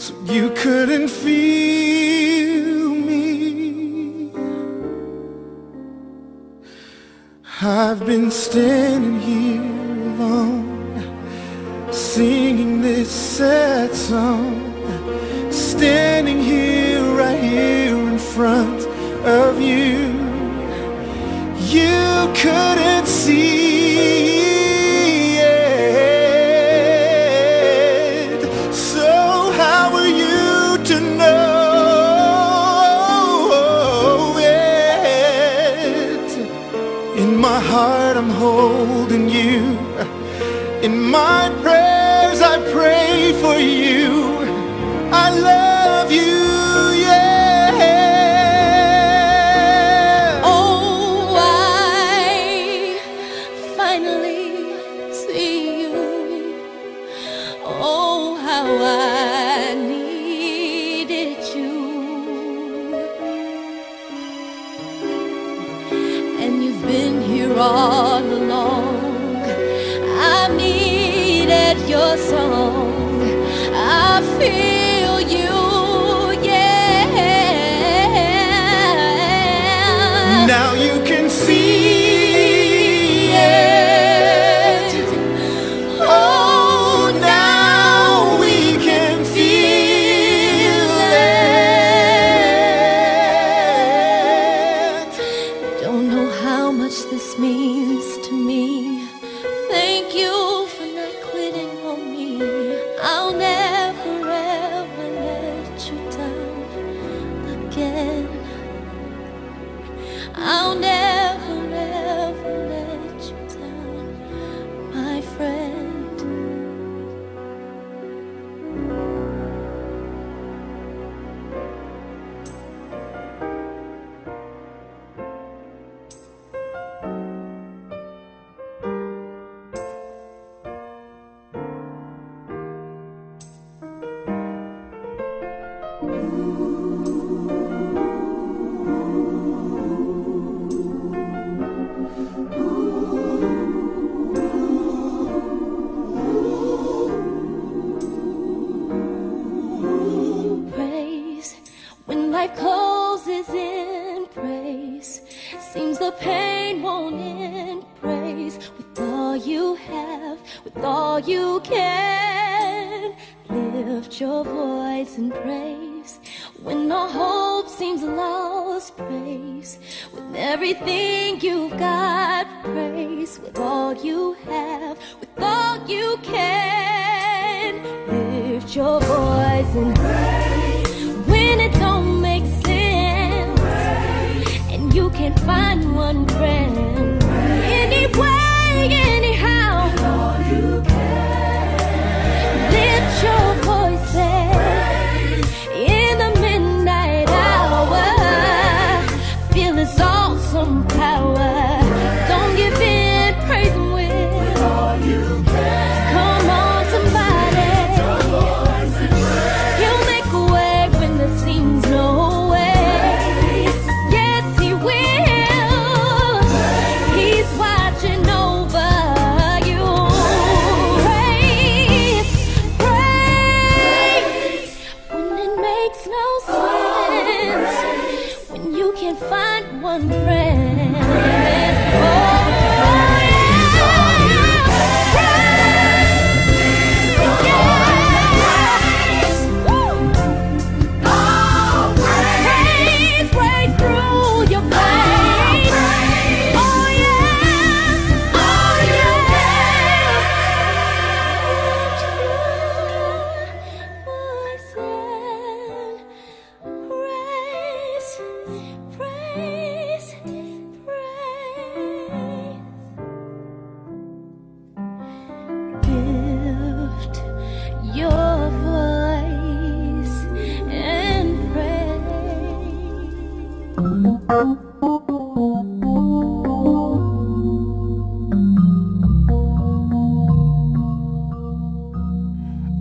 So you couldn't feel me. I've been standing here alone, singing this sad song, standing here right here in front of you. You couldn't see I'm holding you. In my prayers I pray for you. All along. I needed your song. I feel life closes in praise. Seems the pain won't end praise. With all you have with all you can lift your voice and praise when all hope seems lost praise with everything you've got praise with all you have with all you can lift your voice and praise when it don't make sense praise. and you can't find one friend come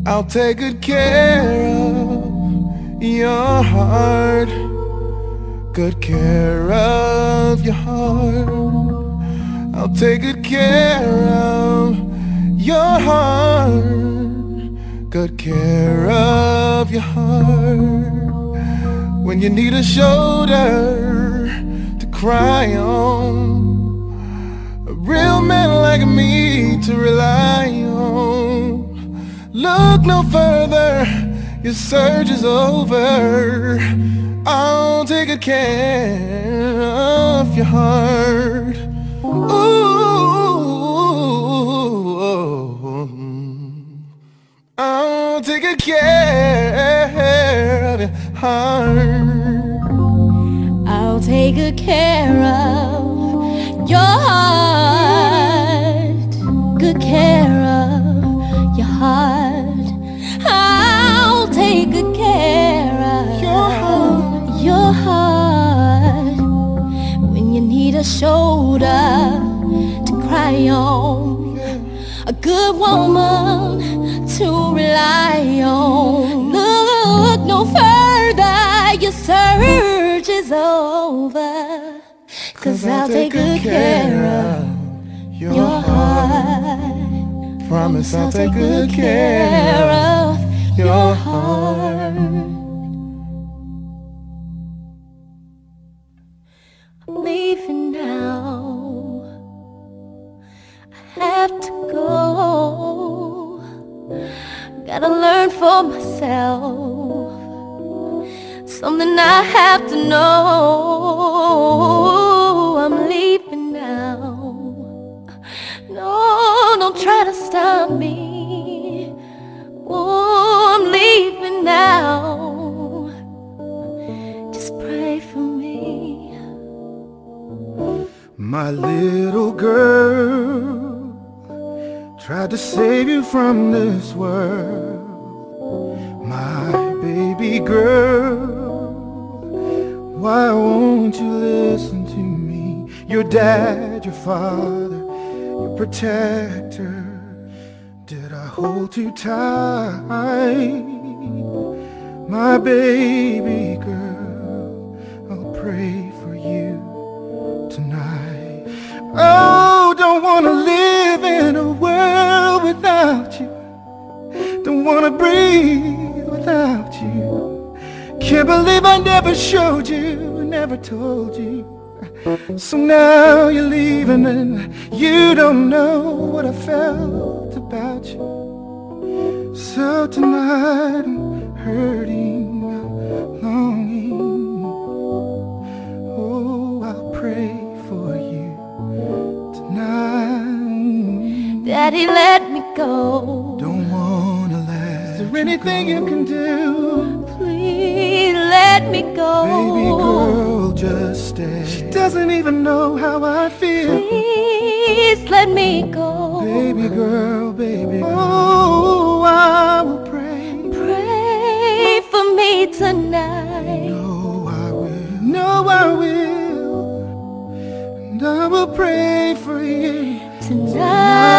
I'll take good care of your heart. Good care of your heart. I'll take good care of your heart. Good care of your heart. When you need a shoulder to cry on. A real man like me to rely on. Look no further, your search is over. I'll take good care of your heart. Ooh, I'll take good care your heart. I'll take good care of your heart. Good care of your heart. I'll take good care of Your heart. your heart. When you need a shoulder to cry on. A good woman to rely. Further, your search is over. Cause I'll take good care of your heart. Promise I'll take good care of your heart. I have to know. I'm leaving now. No, don't try to stop me. Oh, I'm leaving now. Just pray for me. My little girl tried to save you from this world. My baby girl, why won't you listen to me? Your dad, your father, your protector. Did I hold too tight? My baby girl, I'll pray for you tonight. Oh, don't wanna live in a world without you. Don't wanna breathe believe I never showed you, never told you. So now you're leaving and you don't know what I felt about you. So tonight I'm hurting, I'm longing. Oh, I'll pray for you tonight. Daddy, let me go. Don't wanna let Is there anything you can do? Just stay. She doesn't even know how I feel. Please let me go. Baby girl, baby girl. Oh, I will pray. Pray for me tonight. No, I will. No, I will. And I will pray for you. Tonight.